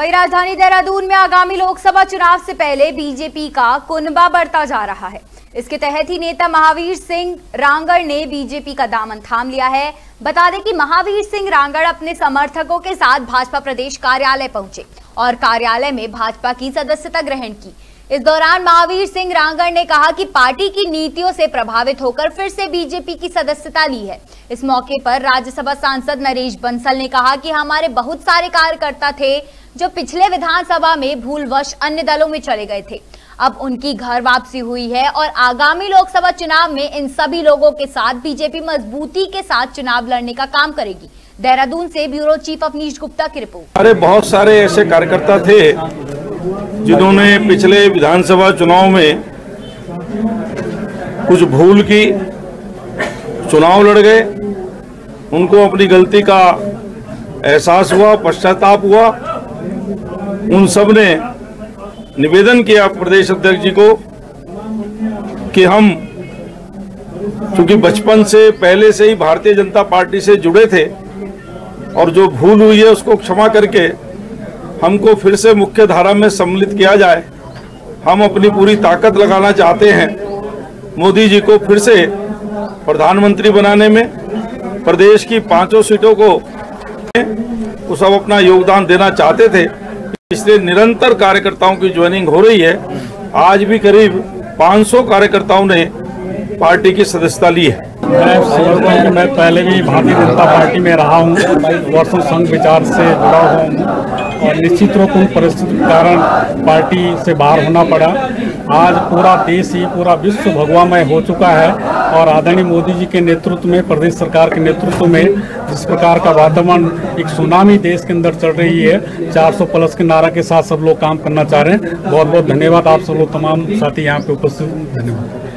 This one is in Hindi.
वहीं राजधानी देहरादून में आगामी लोकसभा चुनाव से पहले बीजेपी का कुनबा बढ़ता जा रहा है। इसके तहत ही नेता महावीर सिंह रांगड़ ने बीजेपी का दामन थाम लिया है। बता दें कि महावीर सिंह रांगड़ अपने समर्थकों के साथ भाजपा प्रदेश कार्यालय पहुँचे और कार्यालय में भाजपा की सदस्यता ग्रहण की। इस दौरान महावीर सिंह रांगड़ ने कहा कि पार्टी की नीतियों से प्रभावित होकर फिर से बीजेपी की सदस्यता ली है। इस मौके पर राज्यसभा सांसद नरेश बंसल ने कहा कि हमारे बहुत सारे कार्यकर्ता थे जो पिछले विधानसभा में भूलवश अन्य दलों में चले गए थे। अब उनकी घर वापसी हुई है और आगामी लोकसभा चुनाव में इन सभी लोगों के साथ बीजेपी मजबूती के साथ चुनाव लड़ने का काम करेगी। देहरादून से ब्यूरो चीफ अवनीश गुप्ता की रिपोर्ट। अरे, बहुत सारे ऐसे कार्यकर्ता थे जिन्होंने पिछले विधानसभा चुनाव में कुछ भूल की, चुनाव लड़ गए, उनको अपनी गलती का एहसास हुआ, पश्चाताप हुआ। उन सबने निवेदन किया प्रदेश अध्यक्ष जी को कि हम चूँकि बचपन से, पहले से ही भारतीय जनता पार्टी से जुड़े थे और जो भूल हुई है उसको क्षमा करके हमको फिर से मुख्य धारा में सम्मिलित किया जाए। हम अपनी पूरी ताकत लगाना चाहते हैं। मोदी जी को फिर से प्रधानमंत्री बनाने में, प्रदेश की पाँचों सीटों को वो सब अपना योगदान देना चाहते थे। इसलिए निरंतर कार्यकर्ताओं की ज्वाइनिंग हो रही है। आज भी करीब 500 कार्यकर्ताओं ने पार्टी की सदस्यता ली है। मैं मैं पहले भी भारतीय जनता पार्टी में रहा हूँ, वर्षों संघ विचार से जुड़ा हुआ हूँ और निश्चित रूप उन परिस्थिति के कारण पार्टी से बाहर होना पड़ा। आज पूरा देश ही, पूरा विश्व भगवामय हो चुका है और आदरणीय मोदी जी के नेतृत्व में, प्रदेश सरकार के नेतृत्व में जिस प्रकार का वातावरण एक सुनामी देश के अंदर चल रही है 400 प्लस के नारा के साथ सब लोग काम करना चाह रहे हैं। बहुत बहुत धन्यवाद आप सब लोग तमाम साथी यहाँ पे उपस्थित। धन्यवाद।